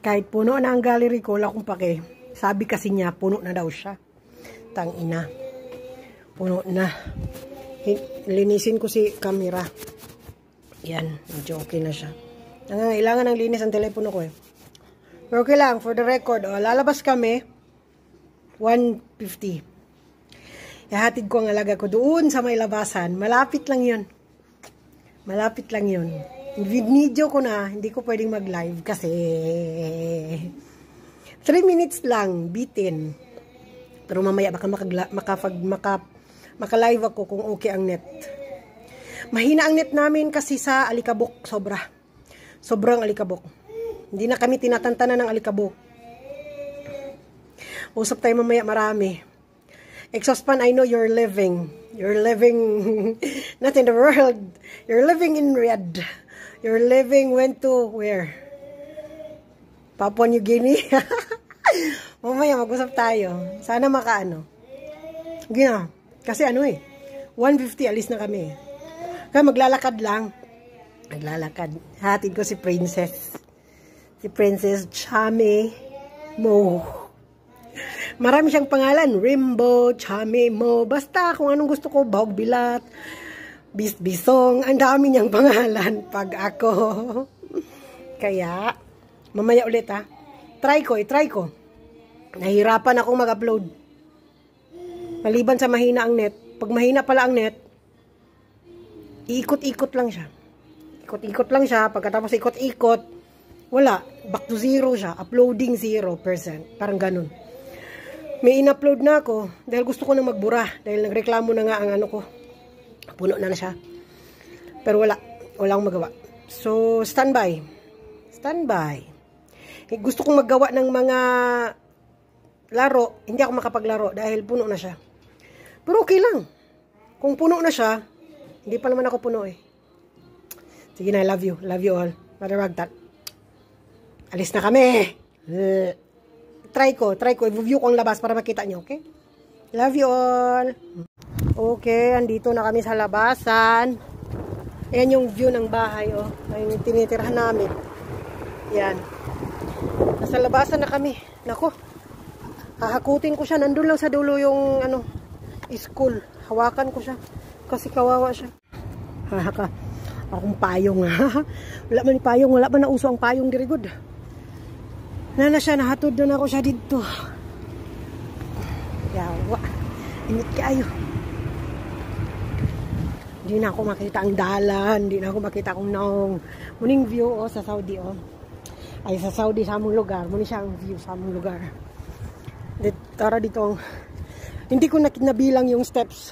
Kahit puno na ang gallery ko, wala akong pake. Sabi kasi niya, puno na daw siya. Tang ina. Puno na. Linisin ko si camera. Yan, medyo okay na siya. Nangangailangan ng linis ang telepono ko eh. Okay lang, for the record, oh, lalabas kami, 150. Ihatid ko ang alaga ko doon sa may labasan. Malapit lang yun. Malapit lang yun. Video ko na, hindi ko pwedeng mag-live kasi 3 minutes lang, bitin. Pero mamaya baka makagla, makafag, maka, maka-live ako kung okay ang net. Mahina ang net namin kasi sa alikabok, sobra. Sobrang alikabok. Hindi na kami tinatantanan ng alikabok. Usap tayo mamaya marami. Exhaust I know you're living. You're living not in the world. You're living in red. You're living went to where? Papua New Guinea. Mamaya mag-usap tayo. Sana makaano. Gina. Kasi ano eh. 150 alis na kami. Kaya maglalakad lang. Maglalakad. Hatid ko si Princess. Si Princess Chame Mo. Marami siyang pangalan. Rimbo, Chame Mo. Basta kung anong gusto ko. Bahog Bilat. Bisbisong. Ang dami niyang pangalan. Pag ako. Kaya, mamaya ulit ha. Try ko, i-try ko. Nahirapan akong mag-upload. Maliban sa mahina ang net. Pag mahina pala ang net, iikot-ikot lang siya. Ikot-ikot lang siya. Pagkatapos ikot-ikot, wala. Back to zero siya. Uploading 0%. Parang ganun. May in-upload na ako dahil gusto ko na magbura. Dahil nagreklamo na nga ang ano ko. Puno na na siya. Pero wala. Wala akong magawa. So, standby. Standby. Eh, gusto kong maggawa ng mga laro. Hindi ako makapaglaro dahil puno na siya. Pero okay lang. Kung puno na siya, hindi pa naman ako puno eh. Sige na, I love you. Love you all. Ragtat. Alis na kami. Uh try ko, try ko, i-view ko ang labas para makita nyo, okay? Love you all. Okay, andito na kami sa labasan. Ayan yung view ng bahay, oh. Ayun yung tinitirhan namin. Yan. Nasa labasan na kami. Nako. Hahakutin ko siya. Nandun lang sa dulo yung, ano, school. Hawakan ko siya. Kasi kawawa siya. Hahaka. Akong payong, ha? wala man payong. Wala man nauso ang payong diri good. Nana siya, nahatod na ako siya dito. Yawa. Init kayo. Hindi na ako makita ang dalan. Hindi na ako makita kung naong muning view oh, sa Saudi oh. Ay sa Saudi sa among lugar. Muni siya ang view sa among lugar. Dit, tara dito. Hindi ko na nabilang yung steps.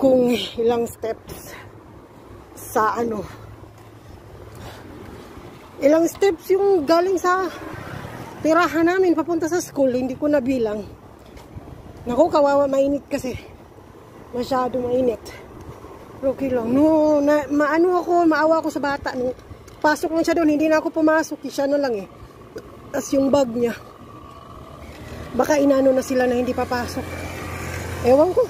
Kung ilang steps sa ano ilang steps yung galing sa tirahan namin papunta sa school hindi ko nabilang naku kawawa mainit kasi masyado mainit. Okay lang. No na, maano ako maawa ako sa bata no, pasok lang siya doon hindi na ako pumasok siya na lang eh. Tas yung bag niya. Baka inano na sila na hindi papasok. Ewan ko.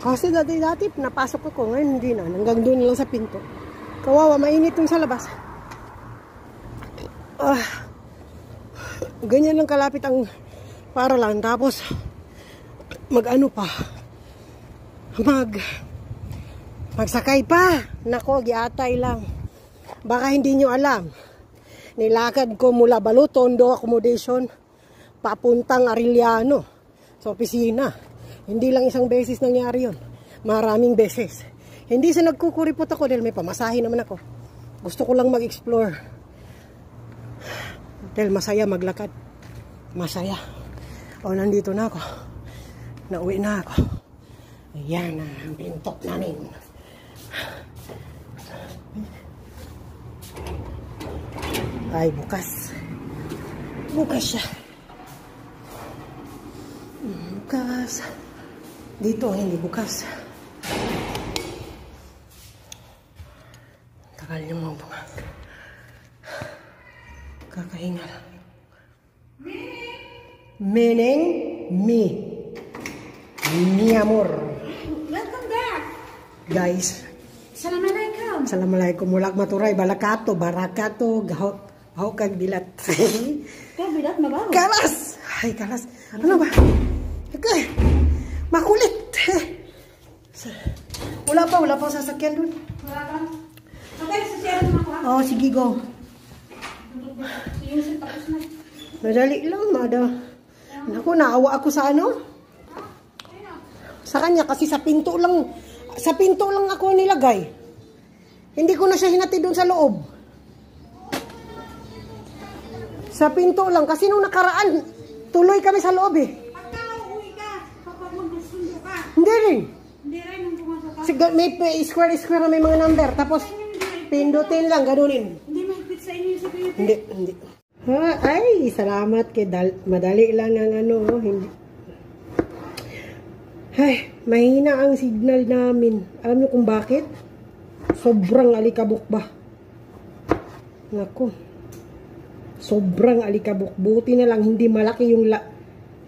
Kasi dati dati napasok ako ngayon hindi na. Hanggang doon lang sa pinto. Kawawa mainit yung sa labas. Ah, ganyan lang kalapit ang para lang. Tapos mag ano pa mag magsakay pa nako giatay lang baka hindi nyo alam nilakad ko mula Balutondo accommodation papuntang Arellano sa opisina hindi lang isang beses nangyari yon maraming beses hindi sa nagkukuripot ako dahil may pamasahe naman ako gusto ko lang mag-explore dahil masaya maglakad. Masaya. O, nandito na ako. Nauwi na ako. Ayan ang pintok namin. Ay, bukas. Bukas siya. Bukas. Dito, hindi bukas. Tagal niyo mga bukas. Kakahinga lang. Meaning, me. Mi amor. Guys, Assalamualaikum. Assalamualaikum. Mulak maturay. Balakato. Barakato. Gahok. Gahok kag dilat. Kau bilat mabaho. kalas! Ay, kalas. Ano ba? Okay. Makulit. Wala pa. Wala pa sasakyan dun. Wala ka. Okay, sasyaran mo ako. ah. Oh, sige go. Madali lang, mada. Naku, naawa ako sa ano? Sa kanya, kasi sa pinto lang, sa pinto lang ako nilagay. Hindi ko na siya hinati doon sa loob. Sa pinto lang, kasi nung nakaraan, tuloy kami sa loob eh. Pagka uuwi ka, kapag magsundo ka, Hindi rin. hindi rin nung pumasok ka. Sig- may square-square na may mga number. Tapos, pindutin lang, ganunin. Hindi mahigpit sa inyo security. Hindi, hindi. Ha, ay, salamat kay Dal. Madali lang ang ano, oh, hindi. Ay, mahina ang signal namin. Alam niyo kung bakit? Sobrang alikabok ba? Nako. Sobrang alikabok. Buti na lang hindi malaki yung la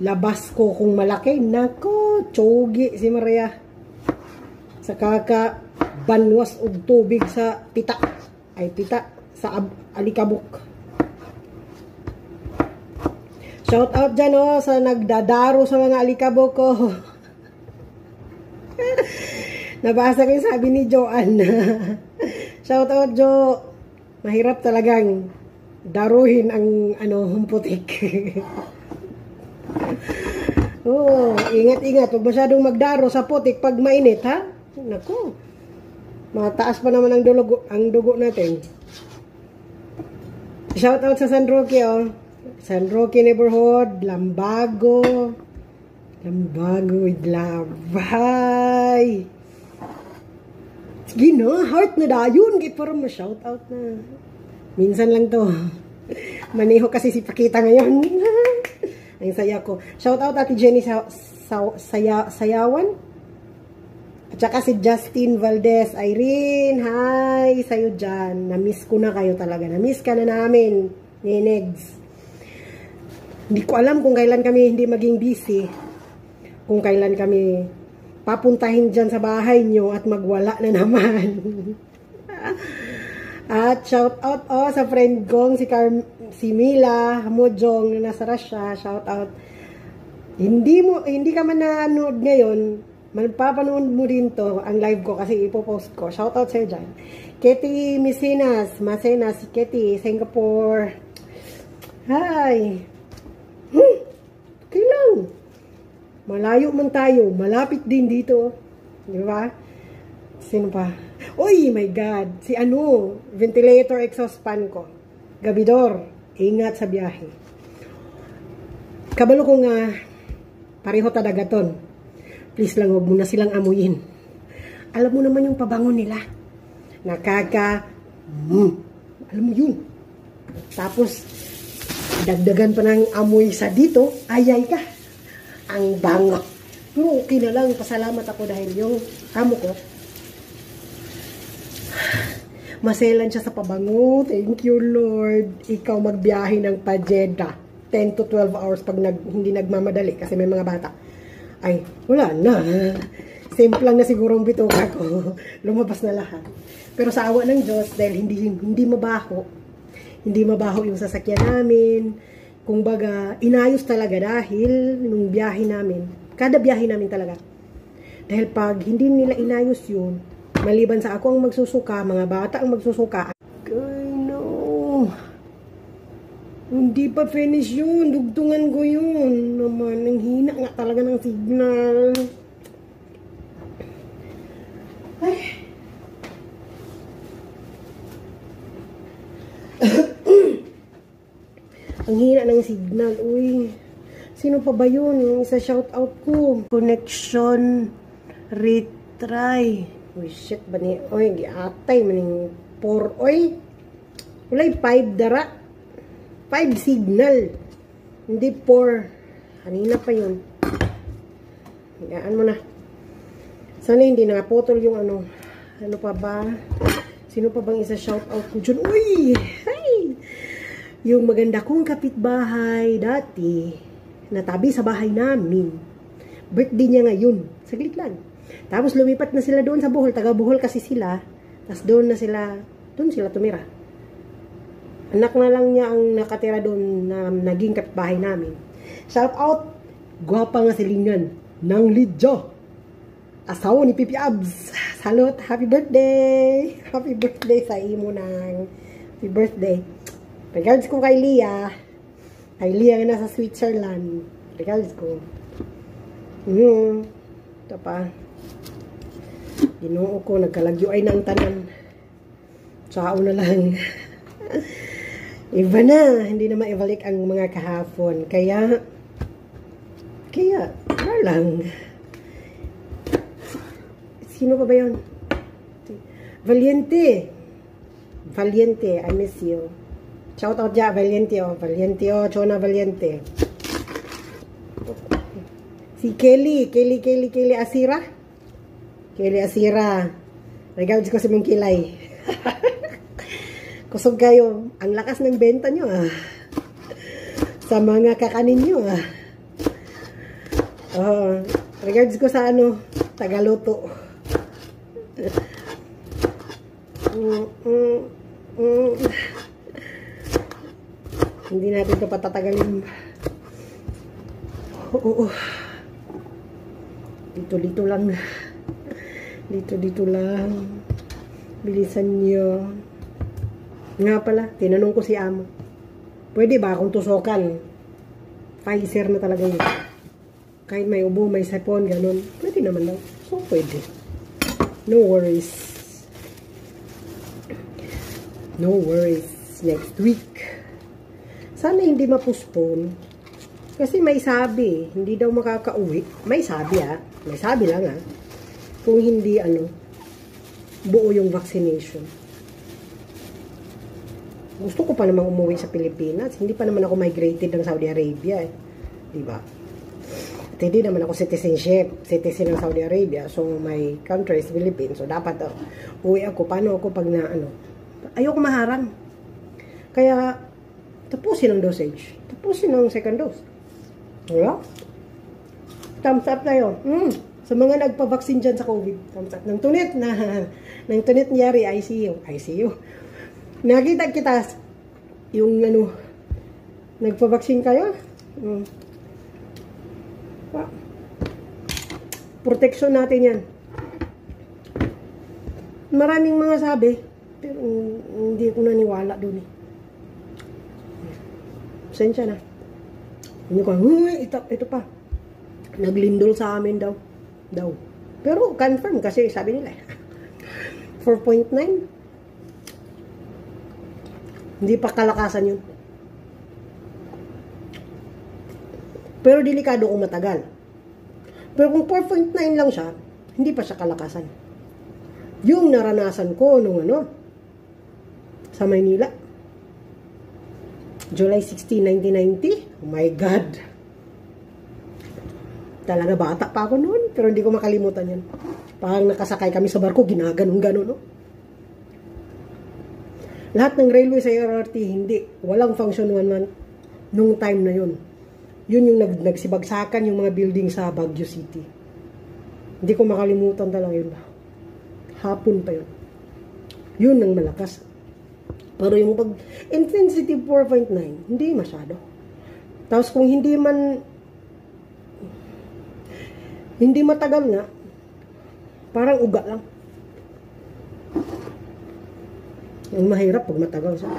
labas ko kung malaki. Nako, chogi si Maria. Sa kaka banwas og tubig sa pita. Ay, pita sa ab- alikabok. Shout out dyan oh, sa nagdadaro sa mga alikabok ko. Nabasa ko yung sabi ni Joanne. Shout out Jo. Mahirap talagang daruhin ang ano, humputik. oh, ingat-ingat. Huwag masyadong magdaro sa putik pag mainit, ha? Naku. Mataas pa naman ang dugo, ang dugo natin. Shout out sa San Roque, oh. San Roque neighborhood, Lambago. Lambago with love. Hi! Sige na, heart na dayon. Git para ma-shout out na. Minsan lang to. Maniho kasi si Pakita ngayon. Ang saya ko. Shout out Ate Jenny sa, sa, saya, Sayawan. At saka si Justin Valdez. Irene, hi sa'yo dyan. Na-miss ko na kayo talaga. Na-miss ka na namin. Ninegs. Hindi ko alam kung kailan kami hindi maging busy. Kung kailan kami papuntahin dyan sa bahay nyo at magwala na naman. at shout out oh, sa friend kong si, Car si Mila Mojong na nasa Russia. Shout out. Hindi mo hindi ka man nanood ngayon, magpapanood mo din to ang live ko kasi ipopost ko. Shout out sa'yo dyan. Ketty Mesinas, Masenas, Ketty, Singapore. Hi! Hmm, okay lang. Malayo man tayo, malapit din dito. Di ba? Sino pa? Uy, my God! Si ano, ventilator exhaust fan ko. Gabidor, ingat sa biyahe. Kabalo ko nga, pareho tadagaton. Please lang, huwag mo na silang amuyin. Alam mo naman yung pabango nila. Nakaka, mm, alam mo yun. Tapos, dagdagan pa ng amoy sa dito, ayay ka. Ang bango. Pero okay na lang, pasalamat ako dahil yung amo ko, maselan siya sa pabango. Thank you, Lord. Ikaw magbiyahe ng Pajeda. 10 to 12 hours pag nag, hindi nagmamadali kasi may mga bata. Ay, wala na. Simple lang na siguro ang bituka ko. Lumabas na lahat. Pero sa awa ng Diyos, dahil hindi, hindi mabaho, hindi mabaho yung sasakyan namin. Kung baga, inayos talaga dahil nung biyahe namin, kada biyahe namin talaga. Dahil pag hindi nila inayos yun, maliban sa ako ang magsusuka, mga bata ang magsusuka, ay no, hindi pa finish yun, dugtungan ko yun. Naman, ang hina nga talaga ng signal. Ay, Ang hina ng signal. Uy, sino pa ba yun? Yung isa shout out ko. Connection retry. Uy, shit ba ni? Uy, giatay maning 4. Uy, walay 5 dara. 5 signal. Hindi 4. Kanina pa yun. Higaan mo na. Sana hindi nakaputol yung ano. Ano pa ba? Sino pa bang isa shout out ko dyan? Uy! Hey! Yung maganda kong kapitbahay dati, natabi sa bahay namin. Birthday niya ngayon. Saglit lang. Tapos lumipat na sila doon sa Bohol. Taga Bohol kasi sila. Tapos doon na sila, doon sila tumira. Anak na lang niya ang nakatira doon na naging kapitbahay namin. Shout out! Gwapa nga silingan ng Lidjo. Asawa ni Pipi Abs. Salute! Happy birthday! Happy birthday sa imo ng happy birthday. Regards ko kay Lia. Kay Lia nasa Switzerland. Regards ko. Hmm. Ito pa. Ginoo ko, nagkalagyo ay ng tanan. Sao na lang. Iba na, hindi na maibalik ang mga kahapon. Kaya, kaya, wala lang. Sino pa ba yun? Valiente. Valiente, I miss you. Shout out dyan, Valiente, oh. Valiente, oh. Chona Valiente. Si Kelly, Kelly, Kelly, Kelly Asira. Kelly Asira. Regards ko sa mong kilay. Kusog kayo. Ang lakas ng benta nyo, ah. Sa mga kakanin nyo, ah. Oh, regards ko sa ano, Tagaluto. Mm, mm, mm. Hindi natin ito patatagalin. Oo. Oh, Dito, dito lang. Dito, dito lang. Bilisan nyo. Nga pala, tinanong ko si Amo. Pwede ba akong tusokan? Pfizer na talaga yun. Kahit may ubo, may sapon, ganun. Pwede naman daw. So, pwede. No worries. No worries. Next week. Sana hindi mapuspone. Kasi may sabi, hindi daw makakauwi. May sabi ah. May sabi lang ah. Kung hindi ano, buo yung vaccination. Gusto ko pa namang umuwi sa Pilipinas. Hindi pa naman ako migrated ng Saudi Arabia eh. Diba? At hindi naman ako citizenship, citizen ng Saudi Arabia. So, my country is Philippines. So, dapat uh, uwi ako. Paano ako pag na ano? Ayoko maharang. Kaya, tapusin ang dosage. Tapusin ang second dose. Wala? Thumbs up tayo. Mm. Sa mga nagpa-vaccine dyan sa COVID. Thumbs up. Nang tunit na, nang tunit niyari, ICU. ICU. Nakita kita yung ano, nagpa-vaccine kayo? Mm. Protection natin yan. Maraming mga sabi, pero hindi ko naniwala doon eh. Sensya na. Hindi ko, ito, ito pa. Naglindol sa amin daw. Daw. Pero confirm kasi sabi nila. 4.9. Hindi pa kalakasan yun. Pero delikado kung matagal. Pero kung 4.9 lang siya, hindi pa siya kalakasan. Yung naranasan ko nung ano, sa Maynila. July 16, 1990. Oh my God. Talaga bata pa ako noon, pero hindi ko makalimutan yan. Parang nakasakay kami sa barko, ginaganon-ganon, no? Lahat ng railway sa LRT, hindi. Walang function one man nung time na yun. Yun yung nag, nagsibagsakan yung mga building sa Baguio City. Hindi ko makalimutan talaga yun. Hapon pa yun. Yun ang malakas. Pero yung pag intensity 4.9, hindi masyado. Tapos kung hindi man hindi matagal nga, parang uga lang. Yung mahirap pag matagal siya.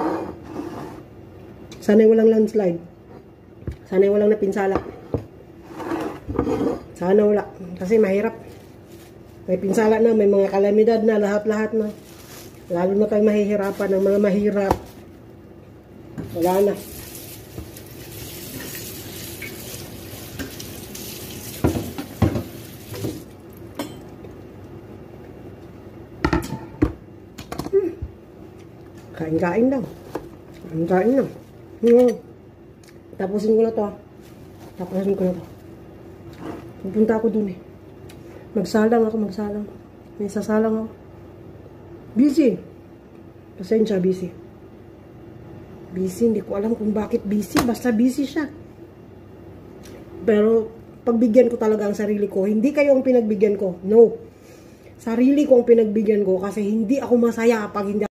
Sana'y walang landslide. Sana'y walang napinsala. Sana wala. Kasi mahirap. May pinsala na, may mga kalamidad na, lahat-lahat na. Lalo na tayo mahihirapan ng mga mahirap. Wala na. Kain-kain lang. Kain-kain lang. Hmm. Tapusin ko na to. Tapusin ko na to. Pupunta ako dun eh. Magsalang ako, magsalang. May sasalang ako. Busy. Pasensya, busy. Busy, hindi ko alam kung bakit busy. Basta busy siya. Pero, pagbigyan ko talaga ang sarili ko. Hindi kayo ang pinagbigyan ko. No. Sarili kong pinagbigyan ko kasi hindi ako masaya pag hindi